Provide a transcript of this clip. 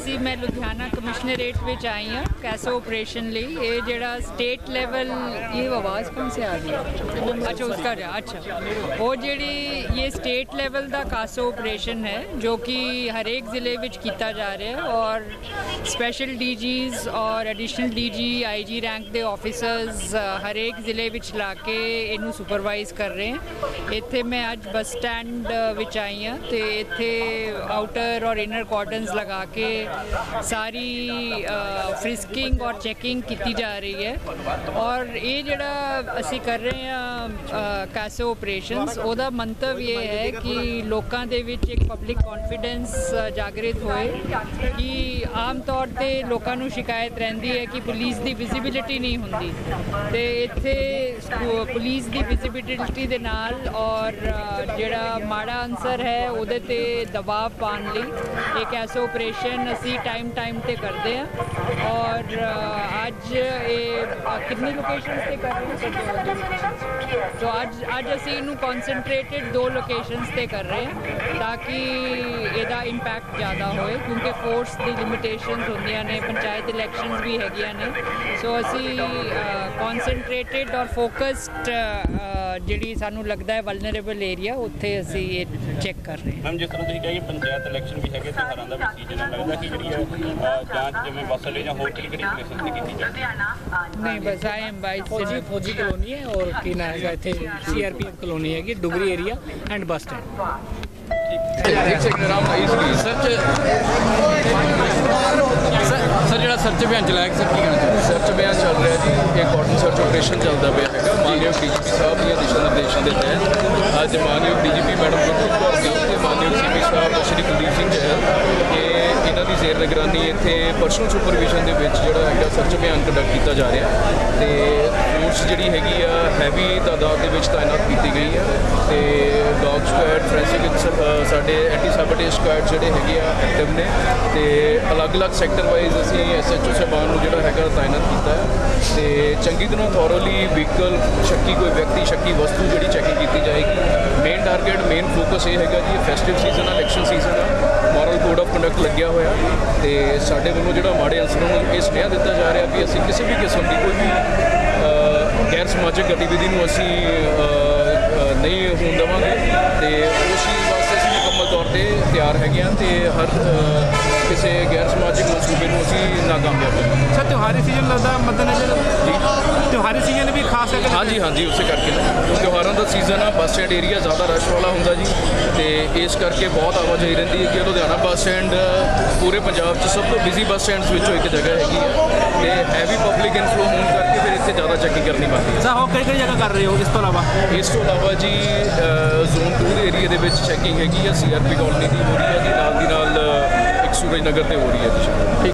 ਅਸੀਂ, ਮੈਂ ਲੁਧਿਆਣਾ ਕਮਿਸ਼ਨਰੇਟ ਵਿੱਚ ਆਈ ਹਾਂ, ਕੈਸੋ ਆਪਰੇਸ਼ਨ ਲਈ। ਇਹ ਜਿਹੜਾ ਸਟੇਟ ਲੈਵਲ, ਇਹ ਆਵਾਜ਼ ਕੌਣ ਸੇ ਆ ਰਹੀ ਹੈ? ਅੱਛਾ ਉਸਕਾ ਰਿਹਾ ਅੱਛਾ। ਉਹ ਜਿਹੜੀ, ਇਹ ਸਟੇਟ ਲੈਵਲ ਦਾ ਕੈਸੋ ਆਪਰੇਸ਼ਨ ਹੈ, ਜੋ ਕਿ ਹਰੇਕ ਜ਼ਿਲ੍ਹੇ ਵਿੱਚ ਕੀਤਾ ਜਾ ਰਿਹਾ ਹੈ ਔਰ ਸਪੈਸ਼ਲ ਡੀਜੀਜ਼ ਔਰ ਐਡੀਸ਼ਨਲ ਡੀਜੀ, ਆਈਜੀ ਰੈਂਕ ਦੇ ਆਫੀਸਰਸ ਹਰੇਕ ਜ਼ਿਲ੍ਹੇ ਵਿੱਚ ਲਾ ਕੇ ਇਹਨੂੰ ਸੁਪਰਵਾਈਜ਼ ਕਰ ਰਹੇ ਹਨ ਇੱਥੇ ਮੈਂ ਅੱਜ ਬੱਸ ਸਟੈਂਡ ਵਿੱਚ ਆਈ ਹਾਂ ਤੇ ਇੱਥੇ ਆਊਟਰ ਔਰ ਇਨਰ ਕਾਰਡਨਸ ਲਗਾ ਕੇ ਸਾਰੀ ਫ੍ਰਿਸਕਿੰਗ ਔਰ ਚੈਕਿੰਗ ਕੀਤੀ ਜਾ ਰਹੀ ਹੈ ਔਰ ਇਹ ਜਿਹੜਾ ਅਸੀਂ ਕਰ ਰਹੇ ਹਾਂ ਕਾਸੋ ਆਪਰੇਸ਼ਨਸ ਉਹਦਾ ਮੰਤਵ ਇਹ ਹੈ ਕਿ ਲੋਕਾਂ ਦੇ ਵਿੱਚ ਇੱਕ ਪਬਲਿਕ ਕੌਨਫੀਡੈਂਸ ਜਾਗਰਿਤ ਹੋਏ ਕਿ ਆਮ ਤੌਰ ਤੇ ਲੋਕਾਂ ਨੂੰ ਸ਼ਿਕਾਇਤ ਰਹਿੰਦੀ ਹੈ ਕਿ ਪੁਲਿਸ ਦੀ ਵਿਜ਼ਿਬਿਲਿਟੀ ਨਹੀਂ ਹੁੰਦੀ ਤੇ ਇੱਥੇ ਸਕੂ- ਪੁਲਿਸ ਦੀ ਵਿਜ਼ਿਬਿਲਿਟੀ ਦੇ ਨਾਲ ਔਰ ਜਿਹੜਾ ਮਾੜਾ ਅਨਸਰ ਹੈ ਉਹਦੇ ਤੇ ਦਬਾਅ ਪਾਉਣ ਲਈ ਇੱਕ ਐਸਾ ਆਪਰੇਸ਼ਨ ਅਸੀਂ ਟਾਈਮ ਟਾਈਮ ਤੇ ਕਰਦੇ ਹਾਂ ਔਰ ਅੱਜ ਇਹ ਅ, ਕਿੰਨੀ ਲੋਕੇਸ਼ਨਸ ਤੇ ਕਰ ਰਹੇ ਹਾਂ? ਸੋ ਅੱਜ ਅੱਜ ਅਸੀਂ ਇਹਨੂੰ ਕਨਸੈਂਟਰੇਟਿਡ ਦੋ ਲੋਕੇਸ਼ਨਸ ਤੇ ਕਰ ਰਹੇ ਹਾਂ ਤਾਂ ਕਿ ਇਹਦਾ ਇੰਪੈਕਟ ਜ਼ਿਆਦਾ ਹੋਏ ਕਿਉਂਕਿ ਫੋਰਸ ਦੀ ਲਿਮਿਟੇਸ਼ਨਸ ਹੁੰਦੀਆਂ ਨੇ ਪੰਚਾਇਤ ਇਲੈਕਸ਼ਨਸ ਵੀ ਹੈਗੀਆਂ ਨੇ। ਸੋ ਅਸੀਂ ਕਨਸੈਂਟਰੇਟਿਡ ਔਰ ਫੋਕਸਡ ਜਿਹੜੀ ਸਾਨੂੰ ਲੱਗਦਾ ਹੈ ਵਲਨਰੇਬਲ ਏਰੀਆ ਉੱਥੇ ਅਸੀਂ ਇਹ ਚੈੱਕ ਕਰ ਰਹੇ ਹਾਂ। ਮੈਮ ਜਿਸ ਤਰ੍ਹਾਂ ਤੁਸੀਂ ਕਹੀ ਪੰਚਾਇਤ ਇਲੈਕਸ਼ਨ ਵੀ ਹੈਗੇ ਤਿਉਹਾਰਾਂ ਦਾ ਵੀ ਸੀਜ਼ਨ ਲੱਗਦਾ ਕਿ ਜਿਹੜੀ ਹੈ ਜਾਂਚ ਜਿਵੇਂ ਬੱਸ ਅੱਡੇ ਜਾਂ ਹੋਰ ਕਿਹੜੀ ਕਿਹੜੀ ਪਲੇਸਿਸ ਤੇ ਕੀਤੀ ਜਾਵੇ ਨਹੀਂ ਬਸ ਆਈ ਐਮ ਬਾਈ ਫੌਜੀ ਫੌਜੀ ਕਲੋਨੀ ਹੈ ਔਰ ਕੀ ਨਾਮ ਹੈਗਾ ਇੱਥੇ? ਸੀਆਰਪੀਐਫ ਕਲੋਨੀ ਹੈਗੀ Dugri area and bus stand ਇੱਕ ਸੈਕਿੰਡ ਆਰਾਮ ਨਾਲ ਇਜ਼ਲੀ ਸਰਚ ਸਰ ਜਿਹੜਾ ਸਰਚ ਅਭਿਆਨ ਚਲਾਇਆ ਸਰ, ਕੀ ਕਹਿਣਾ ਚਾਹੁੰਦੇ ਸਰਚ ਅਭਿਆਨ ਚੱਲ ਰਿਹਾ ਜੀ। ਇਹ ਕਾਟਨ ਸਰਚ ਆਪਰੇਸ਼ਨ ਚੱਲਦਾ ਪਿਆ ਹੈਗਾ। ਮਾਨਯੋਗ ਡੀਜੀਪੀ ਸਾਹਿਬ ਦੀਆਂ ਦਿਸ਼ਾ ਨਿਰਦੇਸ਼ਾਂ ਦੇ ਤਹਿਤ। ਅੱਜ ਮਾਨਯੋਗ ਡੀਜੀਪੀ ਮੈਡਮ ਗੁਰਪ੍ਰੀਤ ਕੌਰ ਗਿੱਲ ਤੇ ਮਾਨਯੋਗ ਸੀਪੀ ਸਾਹਿਬ, ਸ਼੍ਰੀ ਕੁਲਦੀਪ ਸਿੰਘ ਜਹਲ ਜ਼ੇਰ ਨਿਗਰਾਨੀ ਇੱਥੇ ਪਰਸਨਲ ਸੁਪਰਵਿਜ਼ਨ ਦੇ ਵਿੱਚ ਜਿਹੜਾ ਹੈਗਾ ਸਰਚ ਅਭਿਆਨ ਕੰਡਕਟ ਕੀਤਾ ਜਾ ਰਿਹਾ ਤੇ ਫੋਰਸ ਜਿਹੜੀ ਹੈਗੀ ਆ ਹੈਵੀ ਤਾਦਾਦ ਦੇ ਵਿੱਚ ਤਾਇਨਾਤ ਕੀਤੀ ਗਈ ਆ ਤੇ ਡੌਗ ਸਕੁਐਡ ਫੋਰੈਂਸਿਕ ਸਾਡੇ ਐਂਟੀ ਸਾਬਟੇਜ ਸਕੁਐਡ ਜਿਹੜੇ ਹੈਗੇ ਆ ਐਕਟਿਵ ਨੇ ਤੇ ਅਲੱਗ-ਅਲੱਗ ਸੈਕਟਰ ਵਾਈਜ਼ ਅਸੀਂ ਐਸਐਚਓ ਸਾਹਿਬਾਨ ਨੂੰ ਜਿਹੜਾ ਹੈਗਾ ਤਾਇਨਾਤ ਕੀਤਾ ਹੈ ਤੇ ਚੰਗੀ ਤਰ੍ਹਾਂ ਥੋਰੋਲੀ ਵਹੀਕਲ ਸ਼ੱਕੀ ਕੋਈ ਵਿਅਕਤੀ, ਸ਼ੱਕੀ ਵਸਤੂ ਜਿਹੜੀ ਚੈਕਿੰਗ ਕੀਤੀ ਜਾਏਗੀ। ਮੇਨ ਟਾਰਗੇਟ ਮੇਨ ਫੋਕਸ ਇਹ ਹੈਗਾ ਜੀ ਫੈਸਟਿਵ ਸੀਜ਼ਨ ਆ ਇਲੈਕਸ਼ਨ ਸੀਜ਼ਨ ਆ। ਕੋਡ ਆਫ ਕੰਡਕਟ ਲੱਗਿਆ ਹੋਇਆ ਤੇ ਸਾਡੇ ਵੱਲੋਂ ਜਿਹੜਾ ਮਾੜੇ ਅਨਸਰਾਂ ਨੂੰ ਇਹ ਸੁਨੇਹਾ ਦਿੱਤਾ ਜਾ ਰਿਹਾ ਵੀ ਅਸੀਂ ਕਿਸੇ ਵੀ ਕਿਸਮ ਦੀ ਕੋਈ ਵੀ ਗੈਰ ਸਮਾਜਿਕ ਗਤੀਵਿਧੀ ਨੂੰ ਅਸੀਂ ਨਹੀਂ ਹੋਣ ਦੇਵਾਂਗੇ ਤੇ ਉਸ ਚੀਜ਼ ਵਾਸਤੇ ਅਸੀਂ ਮੁਕੰਮਲ ਤੌਰ ਤੇ ਤਿਆਰ ਹੈਗੇ ਹਾਂ ਤੇ ਹਰ ਕਿਸੇ ਗੈਰ ਸਮਾਜਿਕ ਮਨਸੂਬੇ ਨੂੰ ਅਸੀਂ ਨਾਕਾਮਯਾਬ ਕਰਾਂਗੇ ਸਰ, ਤਿਉਹਾਰੀ ਸੀਜ਼ਨ ਲੱਗਦਾ ਵੀ ਖਾਸ ਕਰਕੇ ਹਾਂਜੀ ਹਾਂਜੀ ਉਸੇ ਕਰਕੇ ਨਾ। ਤਿਉਹਾਰਾਂ ਦਾ ਸੀਜ਼ਨ ਆ ਬੱਸ ਸਟੈਂਡ ਏਰੀਆ ਜ਼ਿਆਦਾ ਰਸ਼ ਵਾਲਾ ਹੁੰਦਾ ਜੀ। ਤੇ ਇਸ ਕਰਕੇ ਬਹੁਤ ਆਵਾਜਾਈ ਰਹਿੰਦੀ ਹੈ ਕਿ ਲੁਧਿਆਣਾ ਬੱਸ ਸਟੈਂਡ ਪੂਰੇ ਪੰਜਾਬ 'ਚ ਸਭ ਤੋਂ ਬਿਜ਼ੀ ਬੱਸ ਸਟੈਂਡਸ ਵਿੱਚੋਂ ਇੱਕ ਜਗ੍ਹਾ ਹੈਗੀ ਆ। ਤੇ ਹੈਵੀ ਪਬਲਿਕ ਇਨਫਲੋ ਹੋਣ ਕਰਕੇ ਫਿਰ ਇੱਥੇ ਜ਼ਿਆਦਾ ਚੈਕਿੰਗ ਕਰਨੀ ਪੈਂਦੀ ਹੈ ਸਰ ਹੋ ਕਿਹੜੀ ਕਿਹੜੀ ਜਗ੍ਹਾ ਕਰ ਰਹੇ ਹੋ ਇਸ ਤੋਂ ਇਲਾਵਾ? ਇਸ ਤੋਂ ਇਲਾਵਾ ਜੀ ਜ਼ੋਨ 2 ਦੇ ਏਰੀਆ ਦੇ ਵਿੱਚ ਚੈਕਿੰਗ ਹੈਗੀ ਆ। ਸੀਆਰਪੀ ਕਾਲੋਨੀ ਦੀ ਹੋ ਰਹੀ ਹੈ ਜੀ ਨਾਲ ਦੀ ਨਾਲ ਇੱਕ ਸੂਰਜ ਨਗਰ ਤੇ ਹੋ ਰਹੀ ਹੈ ਜੀ।